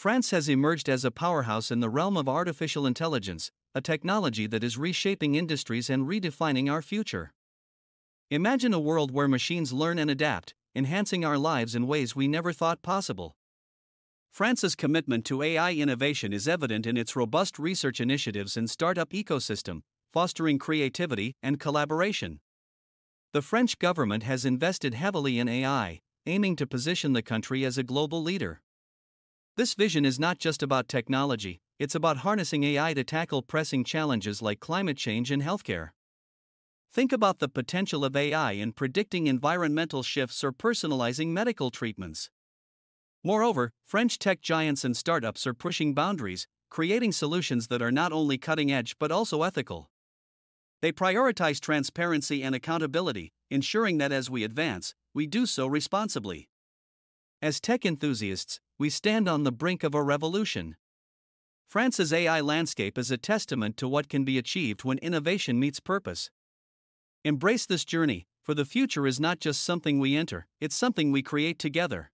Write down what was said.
France has emerged as a powerhouse in the realm of artificial intelligence, a technology that is reshaping industries and redefining our future. Imagine a world where machines learn and adapt, enhancing our lives in ways we never thought possible. France's commitment to AI innovation is evident in its robust research initiatives and startup ecosystem, fostering creativity and collaboration. The French government has invested heavily in AI, aiming to position the country as a global leader. This vision is not just about technology, it's about harnessing AI to tackle pressing challenges like climate change and healthcare. Think about the potential of AI in predicting environmental shifts or personalizing medical treatments. Moreover, French tech giants and startups are pushing boundaries, creating solutions that are not only cutting edge but also ethical. They prioritize transparency and accountability, ensuring that as we advance, we do so responsibly. As tech enthusiasts, we stand on the brink of a revolution. France's AI landscape is a testament to what can be achieved when innovation meets purpose. Embrace this journey, for the future is not just something we enter, it's something we create together.